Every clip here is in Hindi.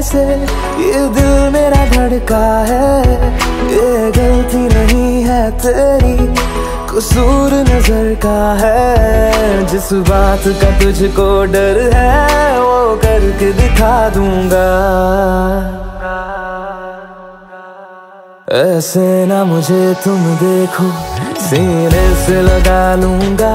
जाने से ये दिल मेरा धड़का है, ये गलती नहीं है तेरी, कसूर नज़र का है। जिस बात का तुझको डर है, वो करके दिखा दूँगा। ऐसे ना मुझे तुम देखो, सीने से लगा लूँगा।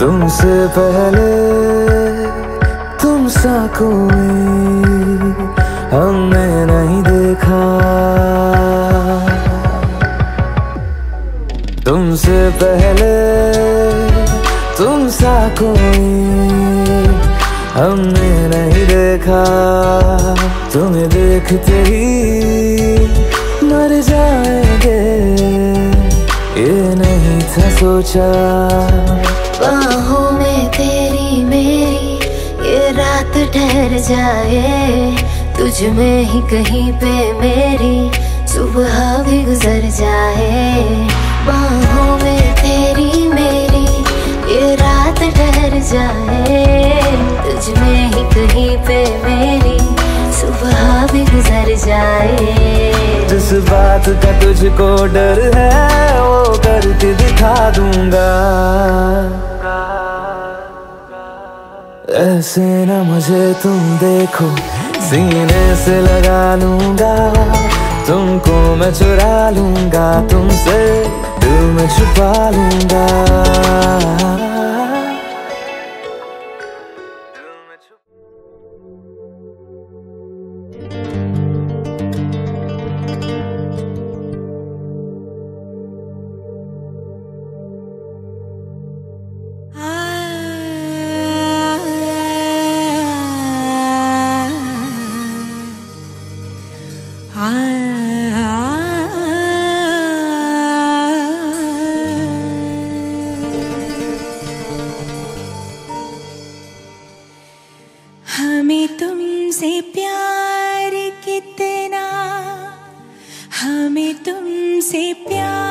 तुमसे पहले तुम सा कोई हमने नहीं देखा। तुमसे पहले तुम सा कोई हमने नहीं देखा। तुम्हें देखते ही मर जाएँगे। ये नहीं था सोचा। ठहर जाए, तुझ में ही कहीं पे मेरी सुबह भी गुजर जाए। बाहों में तेरी मेरी ये रात ठहर जाए, तुझ में ही कहीं पे मेरी सुबह भी गुजर जाए। जिस बात का तुझको डर है, वो करके दिखा दूँगा। ऐसे ना मुझे तुम देखो। सीने से लगा लूँगा, तुमको मैं चुरा लूँगा, तुमसे तुम छुपा लूँगा। तुमसे प्यार कितना हमें तुमसे प्यार